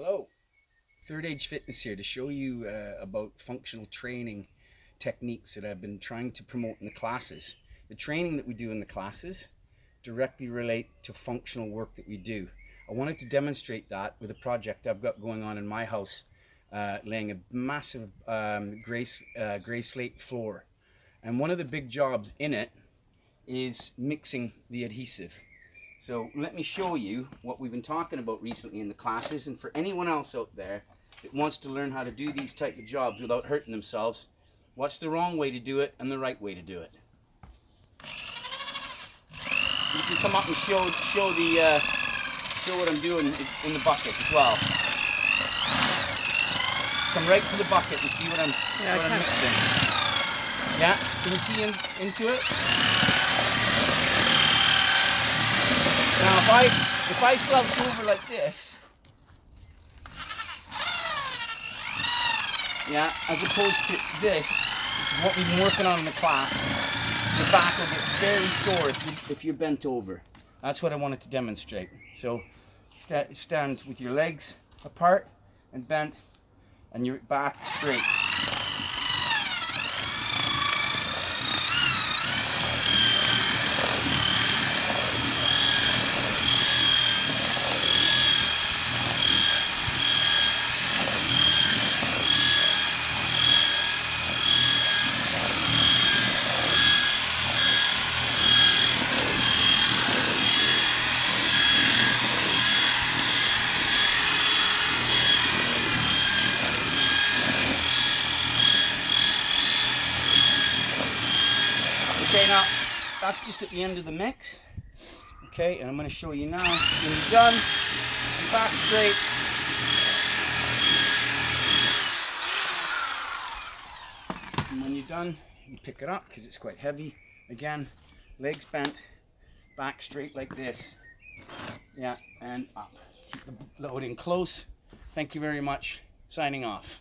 Hello, Third Age Fitness here to show you uh, about functional training techniques that I've been trying to promote in the classes. The training that we do in the classes directly relate to functional work that we do. I wanted to demonstrate that with a project I've got going on in my house, uh, laying a massive um, gray, uh, gray slate floor. And one of the big jobs in it is mixing the adhesive. So let me show you what we've been talking about recently in the classes and for anyone else out there that wants to learn how to do these type of jobs without hurting themselves, what's the wrong way to do it and the right way to do it. You can come up and show show the uh, show what I'm doing in the bucket as well. Come right to the bucket and see what I'm yeah, what I'm mixing. Yeah, can you see in, into it? Now if I if I slouch over like this, yeah, as opposed to this, which is what we've been working on in the class, your back will get very sore if, you, if you're bent over. That's what I wanted to demonstrate. So st stand with your legs apart and bent and your back straight. Okay, now that's just at the end of the mix. Okay, and I'm going to show you now when you're done, back straight. And when you're done, you pick it up because it's quite heavy. Again, legs bent, back straight like this. Yeah, and up. Keep the loading close. Thank you very much. Signing off.